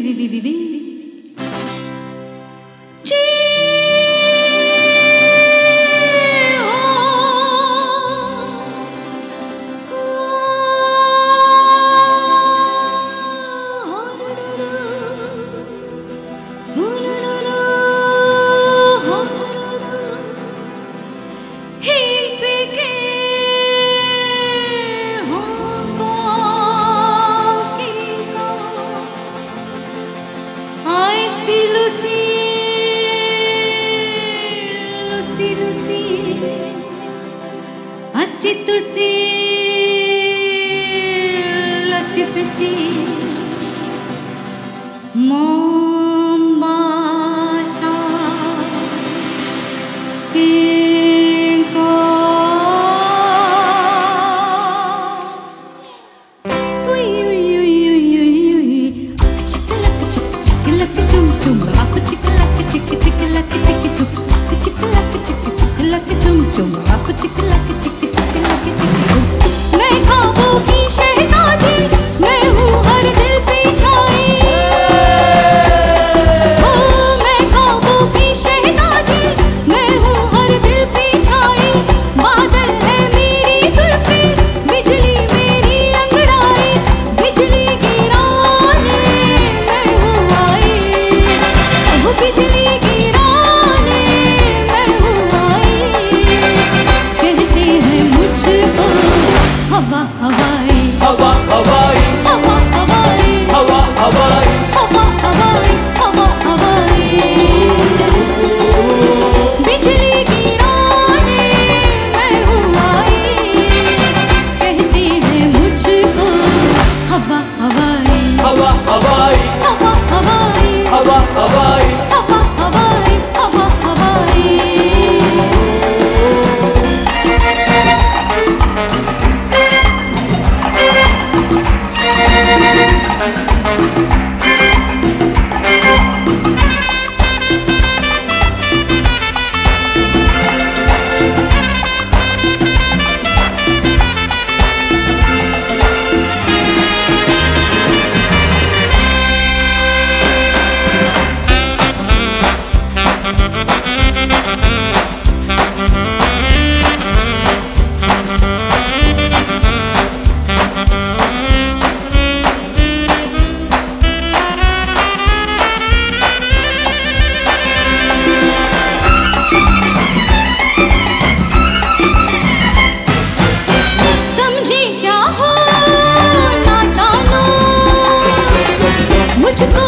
vivi, vivi, vivi, Lucy, Lucy, Lucy, Lucy, Bye havai. what you call